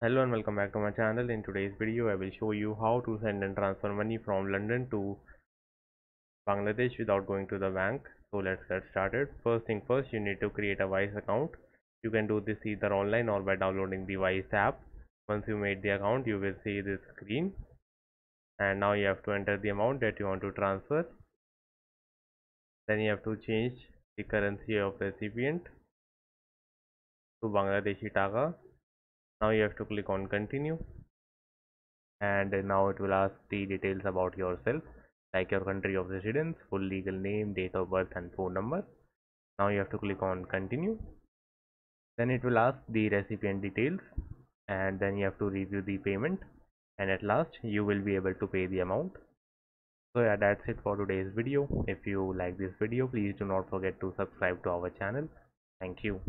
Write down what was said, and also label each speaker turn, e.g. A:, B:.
A: Hello and welcome back to my channel. In today's video, I will show you how to send and transfer money from London to Bangladesh without going to the bank. So let's get started. First thing first, you need to create a Wise account. You can do this either online or by downloading the Wise app. Once you made the account, you will see this screen. And now you have to enter the amount that you want to transfer. Then you have to change the currency of recipient to Bangladeshi Taka now you have to click on continue. And now it will ask the details about yourself like your country of residence full legal name date of birth and phone number. Now you have to click on continue. Then it will ask the recipient details. And then you have to review the payment. And at last you will be able to pay the amount. So yeah that's it for today's video. If you like this video please do not forget to subscribe to our channel. Thank you